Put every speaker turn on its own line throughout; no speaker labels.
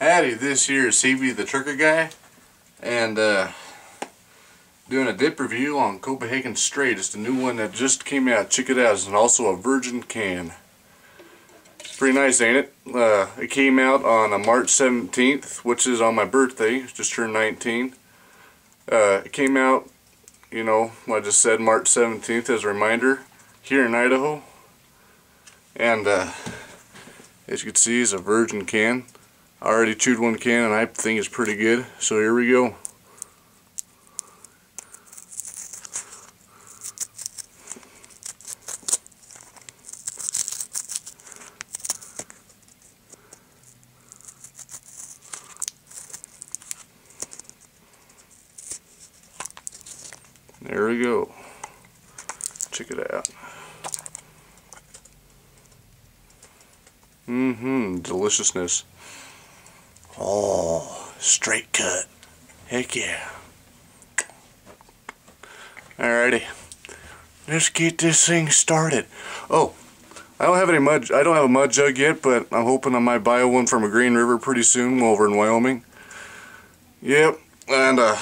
Howdy, this here is CB the Trucker Guy, and uh, doing a dip review on Copenhagen Straight. It's the new one that just came out. Check it out. It's also a virgin can. Pretty nice, ain't it? Uh, it came out on uh, March 17th, which is on my birthday. Just turned 19. Uh, it came out, you know, I just said March 17th as a reminder, here in Idaho. And uh, as you can see, it's a virgin can. I already chewed one can and I think it's pretty good. So here we go. There we go. Check it out. Mm-hmm, deliciousness. Straight cut. Heck yeah. Alrighty. Let's get this thing started. Oh, I don't have any mud. I don't have a mud jug yet, but I'm hoping I might buy one from a Green River pretty soon over in Wyoming. Yep, and uh,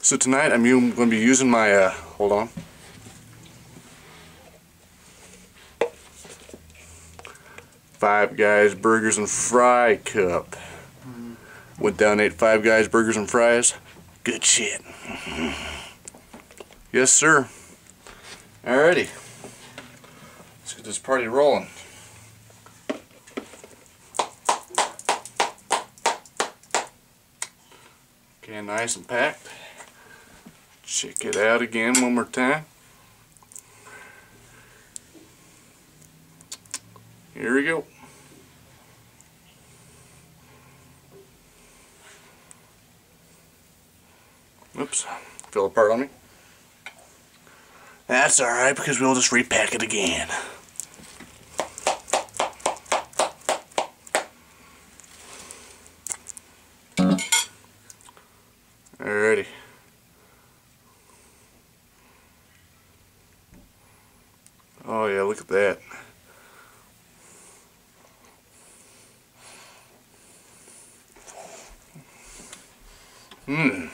so tonight I'm going to be using my, uh, hold on. Five Guys Burgers and Fry Cup. Went down ate Five Guys Burgers and Fries. Good shit. Yes, sir. Alrighty. Let's get this party rolling. Okay, nice and packed. Check it out again one more time. Here we go. Oops, fell apart on me. That's alright because we'll just repack it again. Alrighty. Oh yeah, look at that. Hmm.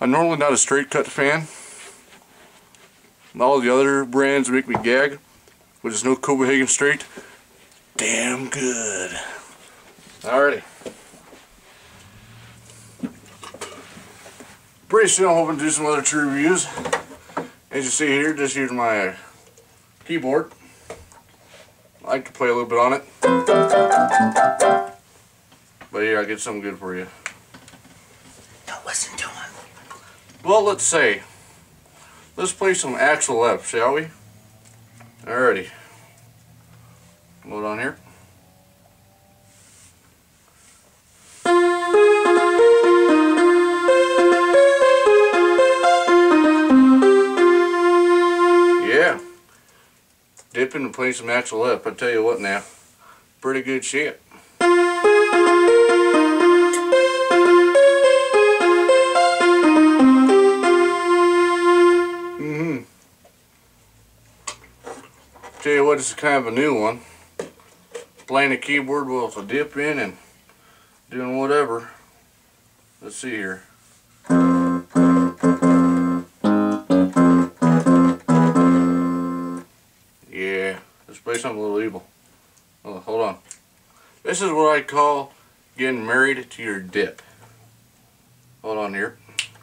I'm normally not a straight cut fan. All the other brands make me gag, but there's no Copenhagen straight. Damn good. Alrighty. Pretty soon I'm hoping to do some other true reviews. As you see here, just here's my keyboard. I like to play a little bit on it. But here, I get something good for you.
Don't listen to him.
Well, let's say, let's play some Axel F, shall we? Alrighty. Load on here. Yeah. Dipping and playing some Axel F, I tell you what now. Pretty good shit. Tell you what, this is kind of a new one. Playing the keyboard with a dip in and doing whatever. Let's see here. Yeah, let's play something a little evil. Oh, hold on. This is what I call getting married to your dip. Hold on here.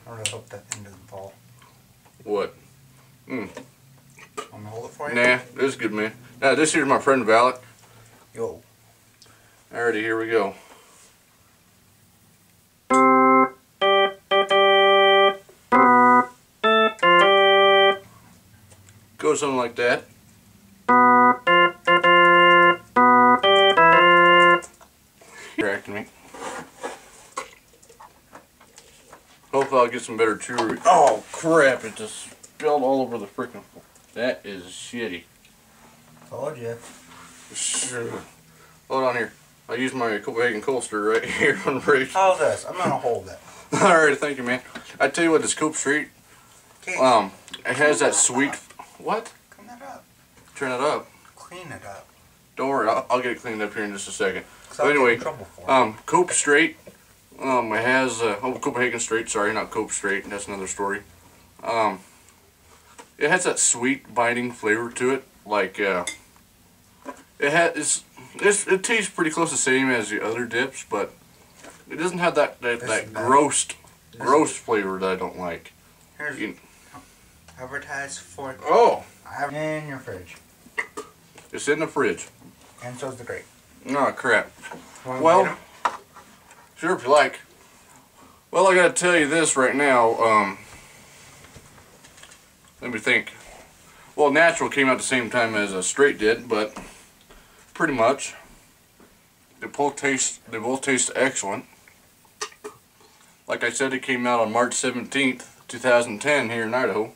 I really hope that thing doesn't fall.
What? Hmm.
Want me to hold it for you?
Nah, this is good, man. Now, this here's my friend Valak.
Yo.
Alrighty, here we go. Go something like that. Distracting me. Hopefully I'll get some better true. Oh crap! It just spilled all over the freaking. That is shitty.
Told you.
Sure. Hold on here. I use my Copenhagen Colster right here on the bridge.
How's this? I'm gonna hold that.
Alright, thank you, man. I tell you what, this Cope Street,
Okay.
um, it has that sweet. What?
Clean it up.
Turn it up.
Clean it up.
Don't worry, I'll, I'll get it cleaned up here in just a second. But anyway,
in trouble for it.
Um, Cope Straight. Um, it has uh, oh Copenhagen Street. Sorry, not Cope Street. That's another story. Um, it has that sweet biting flavor to it. Like uh, it has it's, it's it tastes pretty close the same as the other dips, but it doesn't have that that,
This
that gross gross flavor that I don't like.
Here's
you-
advertise for
Oh,
I have in your fridge,
it's in the fridge.
and so's the grape.
Oh crap.
Wanna
Well. Sure, if you like. Well, I gotta tell you this right now. Um, let me think. Well, Natural came out the same time as a Straight did, but pretty much they both taste they both taste excellent. Like I said, it came out on March seventeenth, two thousand ten, here in Idaho,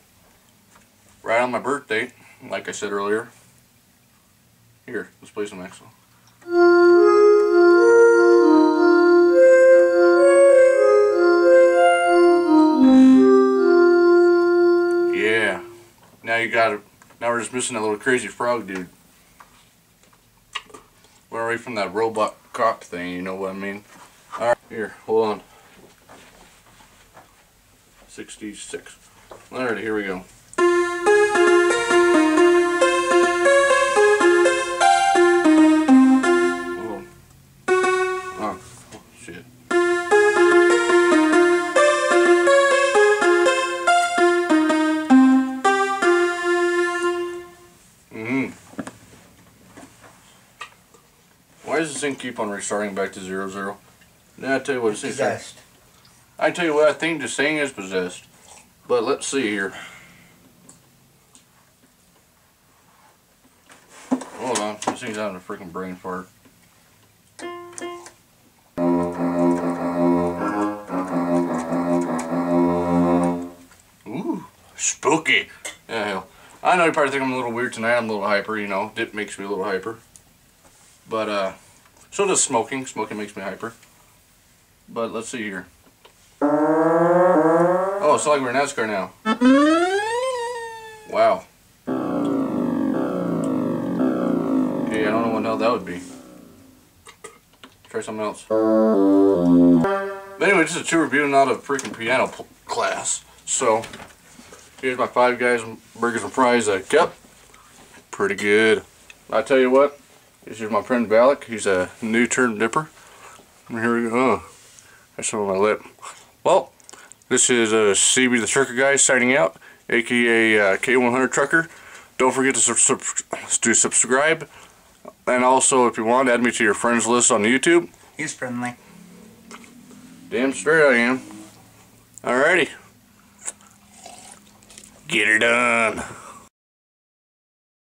right on my birthday. Like I said earlier. Here, let's play some Axel. Now you got. Now we're just missing that little crazy frog dude. We're away from that robot cop thing, you know what I mean? Alright, here, hold on. 66. Alright, here we go. Does this thing keep on restarting back to zero zero? Now I tell you what, it's
Possessed.
I tell you what, I think this thing is possessed. But let's see here. Hold on, this thing's having a freaking brain fart. Ooh, spooky. Yeah, hell. I know you probably think I'm a little weird tonight. I'm a little hyper, you know. Dip makes me a little hyper. But, uh, so does smoking. Smoking makes me hyper. But let's see here. Oh, it's like we're in NASCAR now. Wow. Okay, I don't know what hell that would be. Try something else. But anyway, this is a tour review, not a freaking piano class. So, here's my five guys, burgers and fries I kept. Pretty good. I tell you what, this is my friend Valak. He's a new turn dipper. And here we go. Oh, that's on my lip. Well, this is uh, CB the Trucker Guy signing out, aka uh, K100 Trucker. Don't forget to, sub- to subscribe. And also, if you want, add me to your friends list on YouTube.
He's friendly.
Damn straight I am. Alrighty. Get her done.